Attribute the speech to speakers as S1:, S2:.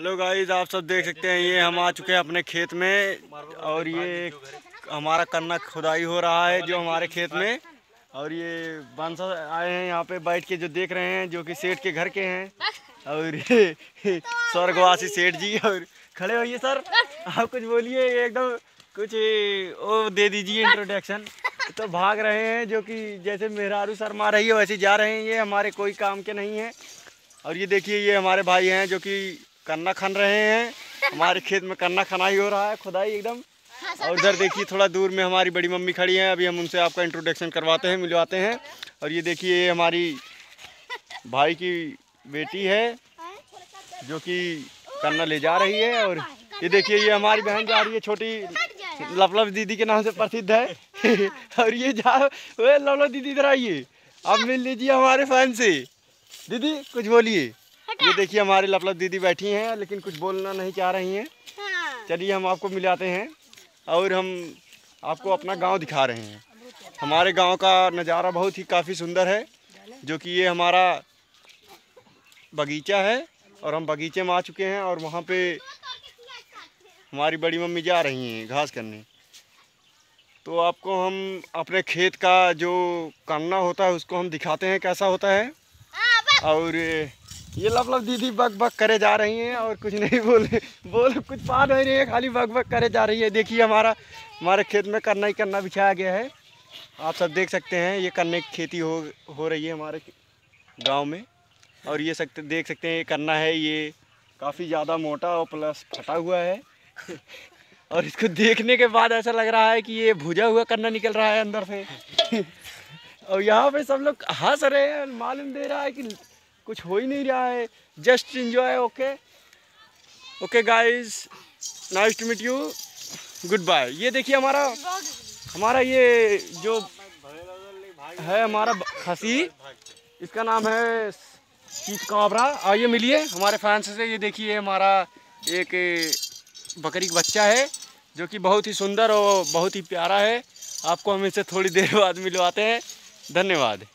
S1: Hello guys आप सब देख सकते हैं, ये हम आ चुके हैं अपने खेत में और ये हमारा कन्ना खुदाई हो रहा है जो हमारे खेत में। और ये बांसा आए हैं यहाँ पे बैठ के जो देख रहे हैं, जो कि सेठ के घर के हैं। और ये स्वर्गवासी सेठ जी और खड़े होइए सर। आप कुछ बोलिए एकदम कुछ वो दे दीजिए इंट्रोडक्शन तो भाग रहे हैं, जो कि जैसे मेहरारू सर मार रही है, वैसे जा रहे हैं। ये हमारे कोई काम के नहीं हैं। और ये देखिए, ये हमारे भाई हैं, जो कि कन्ना खन रहे हैं। हमारे खेत में कन्ना खनाई हो रहा है खुदाई एकदम। और उधर देखिए थोड़ा दूर में हमारी बड़ी मम्मी खड़ी हैं। अभी हम उनसे आपका इंट्रोडक्शन करवाते हैं मिलवाते हैं। और ये देखिए ये हमारी भाई की बेटी है जो कि कन्ना ले जा रही है। और ये देखिए ये हमारी बहन जा रही है छोटी लपलप दीदी के नाम से प्रसिद्ध है। और ये जा वे लपलप दीदी इधर आइए। आप मिल लीजिए हमारे फ़ैन से। दीदी कुछ बोलिए। ये देखिए हमारे लपलप दीदी बैठी हैं लेकिन कुछ बोलना नहीं चाह रही हैं।
S2: हाँ।
S1: चलिए हम आपको मिलाते हैं और हम आपको अपना गाँव दिखा रहे हैं। हमारे गाँव का नज़ारा बहुत ही काफ़ी सुंदर है जो कि ये हमारा बगीचा है और हम बगीचे में आ चुके हैं और वहाँ पे हमारी बड़ी मम्मी जा रही हैं घास करने। तो आपको हम अपने खेत का जो करना होता है उसको हम दिखाते हैं कैसा होता है। और ये लब लब दीदी बग बग करे जा रही हैं और कुछ नहीं बोले। बोल, कुछ पा नहीं रही है, खाली बग बग करे जा रही है। देखिए हमारा, हमारे खेत में करना ही करना बिछाया गया है। आप सब देख सकते हैं, ये करने की खेती हो हो रही है हमारे गाँव में। और ये सकते, देख सकते हैं, ये करना है, ये काफ़ी ज़्यादा मोटा और प्लस फटा हुआ है। और इसको देखने के बाद ऐसा लग रहा है कि ये भुजा हुआ करना निकल रहा है अंदर से। और यहाँ पे सब लोग हंस रहे हैं मालूम दे रहा है कि कुछ हो ही नहीं रहा है। Just enjoy okay okay guys nice to meet you good bye ये देखिए हमारा हमारा ये जो है हमारा खसी, इसका नाम है चीत काबरा आइए मिलिए, हमारे फैंस से ये देखिए हमारा एक बकरी का बच्चा है, जो कि बहुत ही सुंदर और बहुत ही प्यारा है। आपको हम इससे थोड़ी देर बाद मिलवाते हैं। धन्यवाद।